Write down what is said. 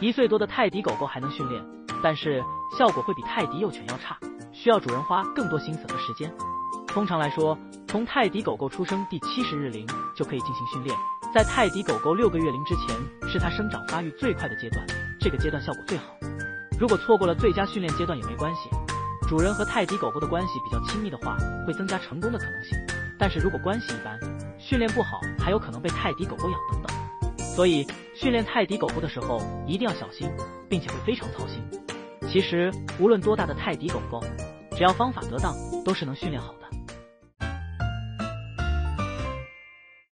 一岁多的泰迪狗狗还能训练，但是效果会比泰迪幼犬要差，需要主人花更多心思和时间。通常来说，从泰迪狗狗出生第七十日龄就可以进行训练。在泰迪狗狗六个月龄之前，是它生长发育最快的阶段，这个阶段效果最好。如果错过了最佳训练阶段也没关系，主人和泰迪狗狗的关系比较亲密的话，会增加成功的可能性。但是如果关系一般，训练不好，还有可能被泰迪狗狗咬等等。所以训练泰迪狗狗的时候一定要小心，并且会非常操心。其实无论多大的泰迪狗狗，只要方法得当，都是能训练好的。